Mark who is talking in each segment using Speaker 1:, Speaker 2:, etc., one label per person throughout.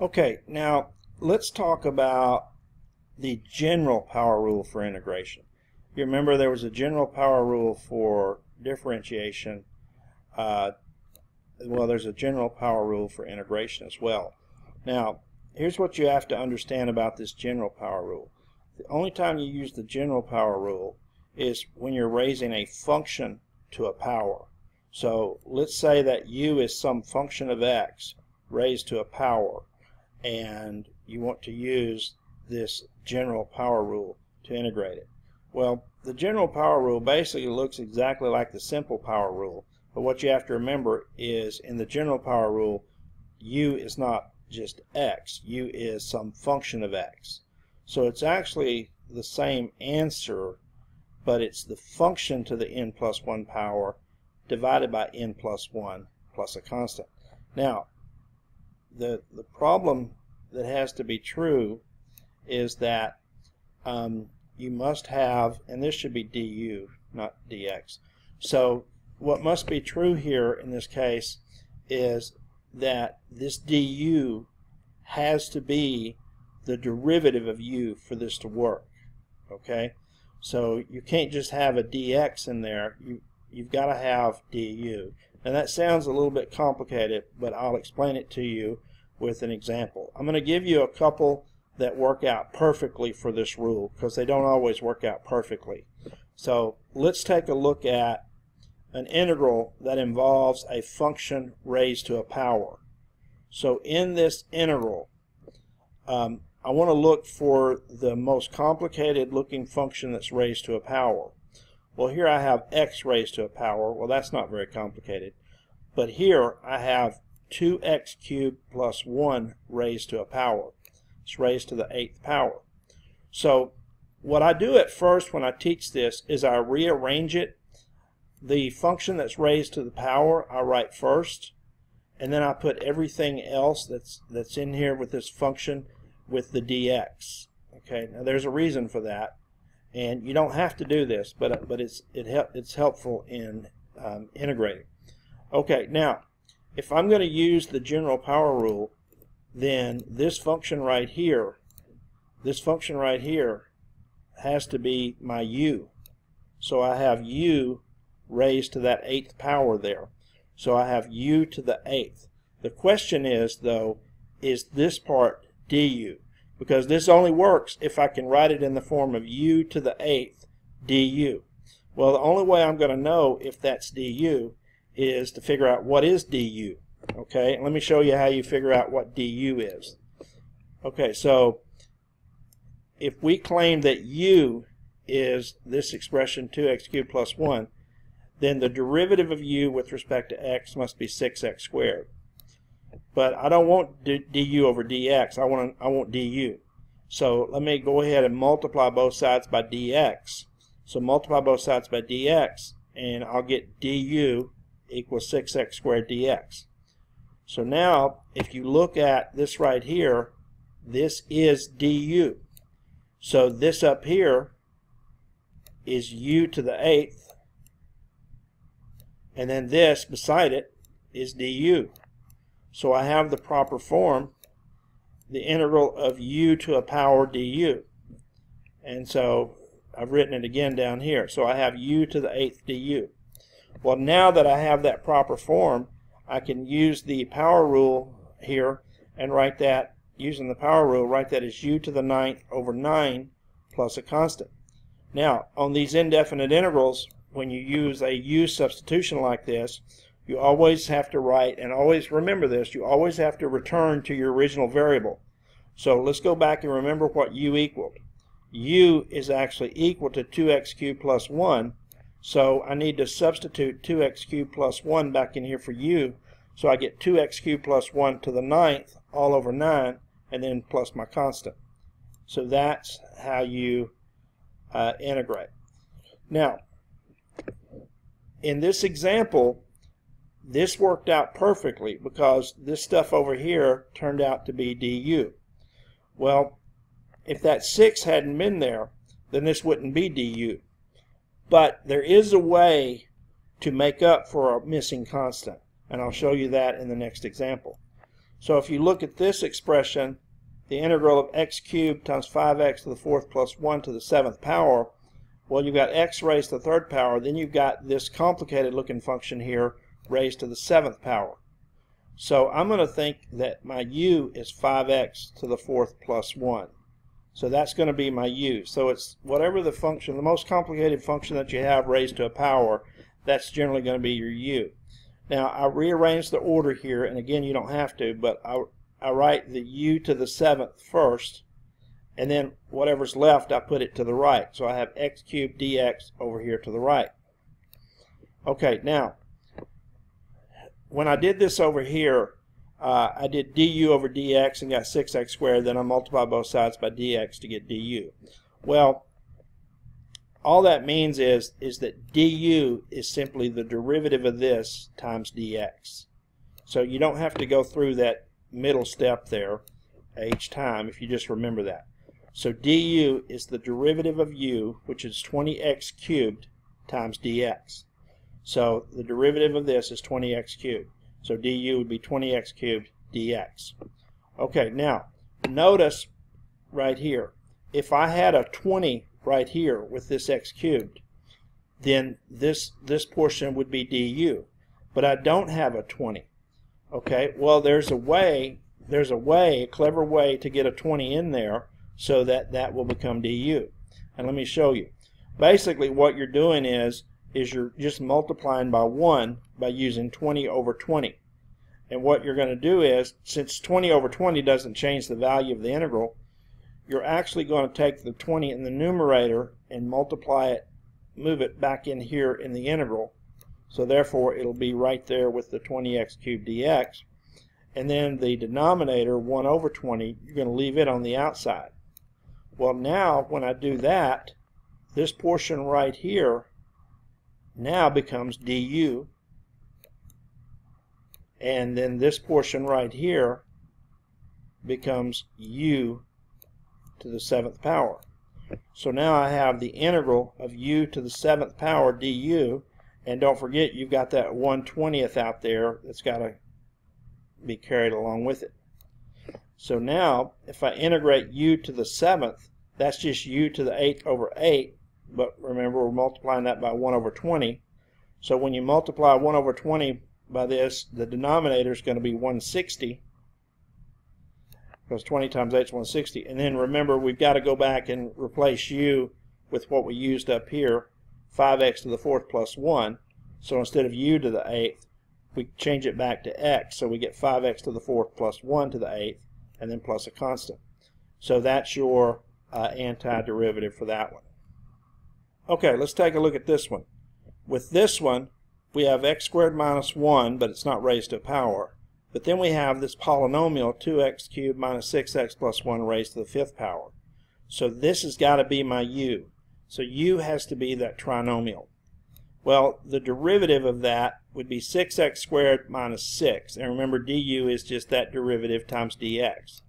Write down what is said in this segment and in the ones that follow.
Speaker 1: Okay, now let's talk about the general power rule for integration. You remember there was a general power rule for differentiation. Uh, well, there's a general power rule for integration as well. Now, here's what you have to understand about this general power rule. The only time you use the general power rule is when you're raising a function to a power. So let's say that u is some function of x raised to a power and you want to use this general power rule to integrate it. Well, the general power rule basically looks exactly like the simple power rule, but what you have to remember is in the general power rule, u is not just x, u is some function of x. So it's actually the same answer, but it's the function to the n plus 1 power divided by n plus 1 plus a constant. Now, the, the problem that has to be true is that um, you must have, and this should be du, not dx. So what must be true here in this case is that this du has to be the derivative of u for this to work. Okay? So you can't just have a dx in there. You, you've got to have du. And that sounds a little bit complicated, but I'll explain it to you with an example. I'm going to give you a couple that work out perfectly for this rule because they don't always work out perfectly. So let's take a look at an integral that involves a function raised to a power. So in this integral, um, I want to look for the most complicated looking function that's raised to a power. Well, here I have x raised to a power. Well, that's not very complicated. But here I have 2x cubed plus 1 raised to a power. It's raised to the eighth power. So what I do at first when I teach this is I rearrange it. The function that's raised to the power I write first, and then I put everything else that's that's in here with this function with the dx. Okay, now there's a reason for that, and you don't have to do this, but but it's it help it's helpful in um, integrating. Okay, now if I'm going to use the general power rule, then this function right here, this function right here, has to be my u. So I have u raised to that eighth power there. So I have u to the eighth. The question is, though, is this part du? Because this only works if I can write it in the form of u to the eighth du. Well, the only way I'm going to know if that's du is to figure out what is du. Okay, let me show you how you figure out what du is. Okay, so if we claim that u is this expression 2x cubed plus 1, then the derivative of u with respect to x must be 6x squared. But I don't want du over dx, I want, I want du. So let me go ahead and multiply both sides by dx. So multiply both sides by dx, and I'll get du equals 6x squared dx. So now, if you look at this right here, this is du. So this up here is u to the eighth, and then this beside it is du. So I have the proper form, the integral of u to a power du. And so I've written it again down here. So I have u to the eighth du. Well, now that I have that proper form, I can use the power rule here and write that, using the power rule, write that as u to the ninth over 9 plus a constant. Now, on these indefinite integrals, when you use a u substitution like this, you always have to write, and always remember this, you always have to return to your original variable. So let's go back and remember what u equaled. u is actually equal to 2x cubed plus 1, so I need to substitute 2x cubed plus 1 back in here for u. So I get 2x cubed plus 1 to the ninth all over 9 and then plus my constant. So that's how you uh, integrate. Now, in this example, this worked out perfectly because this stuff over here turned out to be du. Well, if that 6 hadn't been there, then this wouldn't be du. But there is a way to make up for a missing constant, and I'll show you that in the next example. So if you look at this expression, the integral of x cubed times 5x to the fourth plus 1 to the seventh power, well, you've got x raised to the third power, then you've got this complicated looking function here raised to the seventh power. So I'm going to think that my u is 5x to the fourth plus 1. So that's going to be my u. So it's whatever the function, the most complicated function that you have raised to a power, that's generally going to be your u. Now I rearrange the order here, and again you don't have to, but I, I write the u to the seventh first, and then whatever's left I put it to the right. So I have x cubed dx over here to the right. Okay, now when I did this over here, uh, I did du over dx and got 6x squared, then I multiplied both sides by dx to get du. Well, all that means is, is that du is simply the derivative of this times dx. So you don't have to go through that middle step there each time if you just remember that. So du is the derivative of u, which is 20x cubed times dx. So the derivative of this is 20x cubed. So du would be 20x cubed dx. Okay, now notice right here, if I had a 20 right here with this x cubed, then this this portion would be du. But I don't have a 20. Okay, well there's a way, there's a way, a clever way to get a 20 in there so that that will become du. And let me show you. Basically what you're doing is is you're just multiplying by 1 by using 20 over 20. And what you're going to do is, since 20 over 20 doesn't change the value of the integral, you're actually going to take the 20 in the numerator and multiply it, move it back in here in the integral. So therefore it'll be right there with the 20x cubed dx. And then the denominator, 1 over 20, you're going to leave it on the outside. Well now when I do that, this portion right here now becomes du and then this portion right here becomes u to the seventh power. So now I have the integral of u to the seventh power du and don't forget you've got that 1 20th out there that's got to be carried along with it. So now if I integrate u to the seventh that's just u to the 8th over 8 but remember we're multiplying that by 1 over 20. So when you multiply 1 over 20 by this, the denominator is going to be 160 because 20 times 8 is 160. And then remember, we've got to go back and replace u with what we used up here, 5x to the fourth plus 1. So instead of u to the 8th, we change it back to x. So we get 5x to the fourth plus 1 to the 8th, and then plus a constant. So that's your uh, antiderivative for that one. Okay, let's take a look at this one. With this one, we have x squared minus 1, but it's not raised to a power. But then we have this polynomial 2x cubed minus 6x plus 1 raised to the fifth power. So this has got to be my u. So u has to be that trinomial. Well, the derivative of that would be 6x squared minus 6. And remember, du is just that derivative times dx.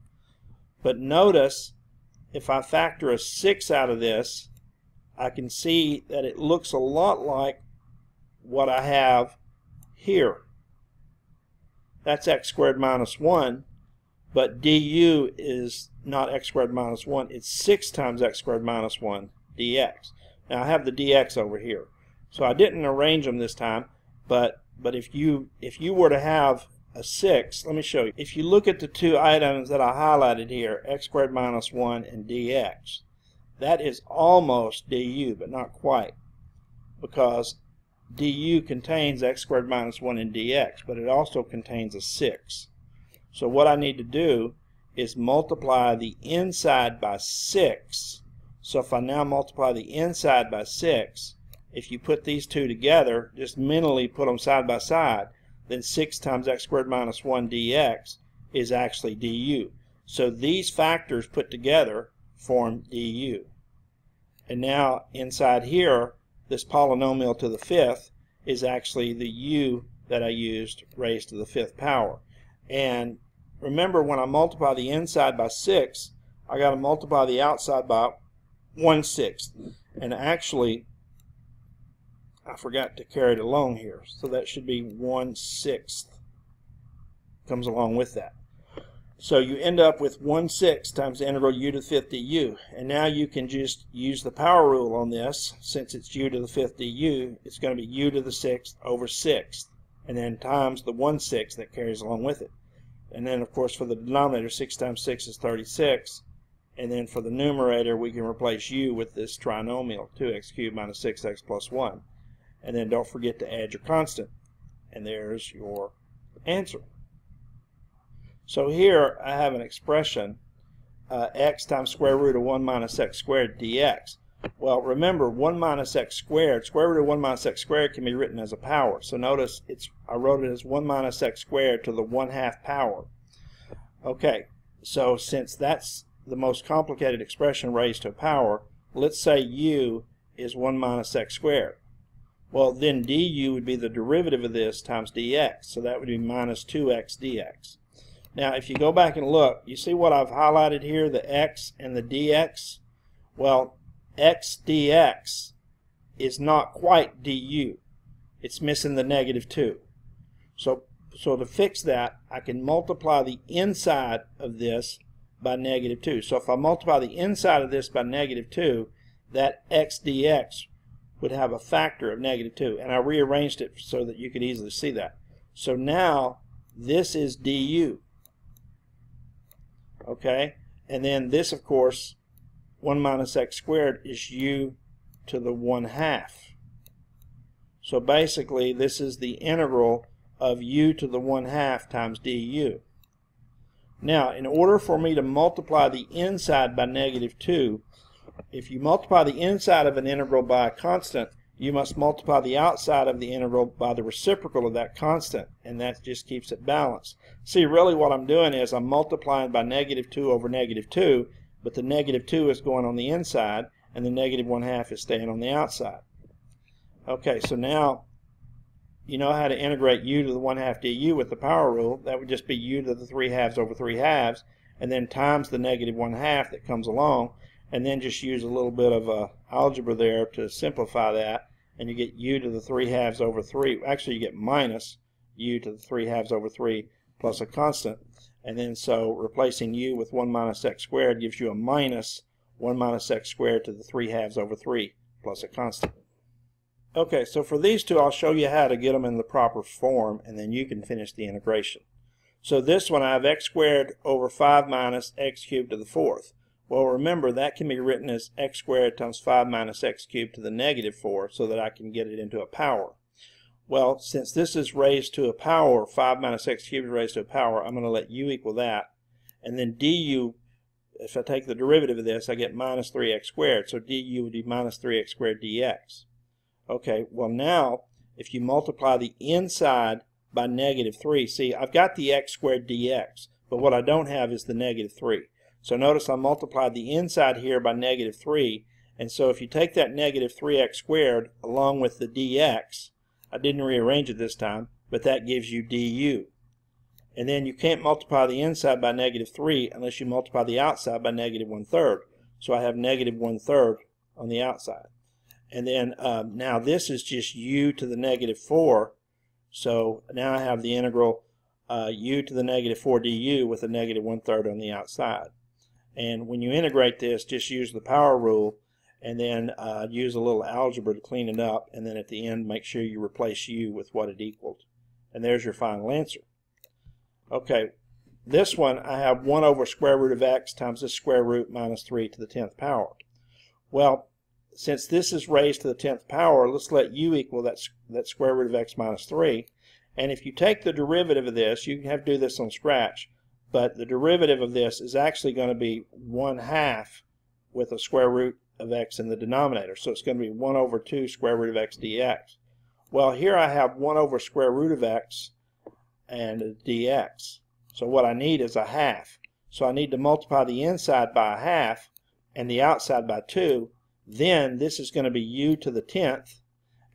Speaker 1: But notice, if I factor a 6 out of this, I can see that it looks a lot like what I have here. That's x squared minus 1, but du is not x squared minus 1. It's 6 times x squared minus 1 dx. Now I have the dx over here. So I didn't arrange them this time, but but if you if you were to have a 6, let me show you. If you look at the two items that I highlighted here, x squared minus 1 and dx, that is almost du, but not quite, because du contains x squared minus 1 in dx, but it also contains a 6. So what I need to do is multiply the inside by 6. So if I now multiply the inside by 6, if you put these two together, just mentally put them side by side, then 6 times x squared minus 1 dx is actually du. So these factors put together form du. And now inside here, this polynomial to the fifth is actually the u that I used raised to the fifth power. And remember when I multiply the inside by 6, I got to multiply the outside by 1 sixth. And actually, I forgot to carry it along here. So that should be 1 sixth comes along with that. So you end up with 1 6 times the integral u to the fifth du. And now you can just use the power rule on this. Since it's u to the fifth du, it's going to be u to the sixth over 6. And then times the 1 6 that carries along with it. And then, of course, for the denominator, 6 times 6 is 36. And then for the numerator, we can replace u with this trinomial, 2x cubed minus 6x plus 1. And then don't forget to add your constant. And there's your answer. So here I have an expression, uh, x times square root of 1 minus x squared dx. Well, remember, 1 minus x squared, square root of 1 minus x squared can be written as a power. So notice it's I wrote it as 1 minus x squared to the 1 half power. Okay, so since that's the most complicated expression raised to a power, let's say u is 1 minus x squared. Well, then du would be the derivative of this times dx. So that would be minus 2x dx. Now, if you go back and look, you see what I've highlighted here, the x and the dx? Well, x dx is not quite du. It's missing the negative 2. So, so to fix that, I can multiply the inside of this by negative 2. So if I multiply the inside of this by negative 2, that x dx would have a factor of negative 2. And I rearranged it so that you could easily see that. So now this is du okay? And then this, of course, 1 minus x squared is u to the 1 half. So basically, this is the integral of u to the 1 half times du. Now, in order for me to multiply the inside by negative 2, if you multiply the inside of an integral by a constant, you must multiply the outside of the integral by the reciprocal of that constant, and that just keeps it balanced. See, really what I'm doing is I'm multiplying by negative 2 over negative 2, but the negative 2 is going on the inside, and the negative 1 half is staying on the outside. Okay, so now you know how to integrate u to the 1 half du with the power rule. That would just be u to the 3 halves over 3 halves, and then times the negative 1 half that comes along, and then just use a little bit of uh, algebra there to simplify that and you get u to the 3 halves over 3. Actually, you get minus u to the 3 halves over 3 plus a constant. And then so replacing u with 1 minus x squared gives you a minus 1 minus x squared to the 3 halves over 3 plus a constant. Okay, so for these two, I'll show you how to get them in the proper form, and then you can finish the integration. So this one, I have x squared over 5 minus x cubed to the fourth. Well, remember, that can be written as x squared times 5 minus x cubed to the negative 4 so that I can get it into a power. Well, since this is raised to a power, 5 minus x cubed raised to a power, I'm going to let u equal that. And then du, if I take the derivative of this, I get minus 3x squared. So du would be minus 3x squared dx. Okay, well now, if you multiply the inside by negative 3, see, I've got the x squared dx, but what I don't have is the negative 3. So notice I multiplied the inside here by negative 3. And so if you take that negative 3x squared along with the dx, I didn't rearrange it this time, but that gives you du. And then you can't multiply the inside by negative 3 unless you multiply the outside by negative 1 third. So I have negative 1 third on the outside. And then um, now this is just u to the negative 4. So now I have the integral uh, u to the negative 4 du with a negative 1 third on the outside. And when you integrate this, just use the power rule and then uh, use a little algebra to clean it up. And then at the end, make sure you replace u with what it equaled. And there's your final answer. Okay, this one I have 1 over square root of x times the square root minus 3 to the 10th power. Well, since this is raised to the 10th power, let's let u equal that, that square root of x minus 3. And if you take the derivative of this, you can have to do this on scratch but the derivative of this is actually going to be 1 half with a square root of x in the denominator. So it's going to be 1 over 2 square root of x dx. Well, here I have 1 over square root of x and dx. So what I need is a half. So I need to multiply the inside by a half and the outside by 2. Then this is going to be u to the 10th.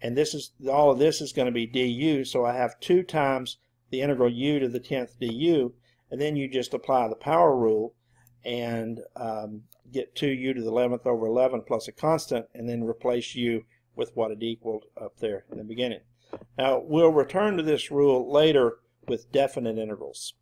Speaker 1: And this is all of this is going to be du. So I have 2 times the integral u to the 10th du and then you just apply the power rule and um, get 2u to the 11th over 11 plus a constant and then replace u with what it equaled up there in the beginning. Now we'll return to this rule later with definite integrals.